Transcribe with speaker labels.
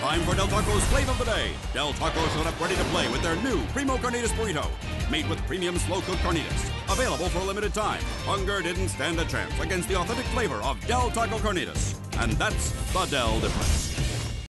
Speaker 1: Time for Del Taco's flavor of the day. Del Taco showed up ready to play with their new Primo Carnitas Burrito. Made with premium slow-cooked carnitas. Available for a limited time. Hunger didn't stand a chance against the authentic flavor of Del Taco Carnitas. And that's the Del difference.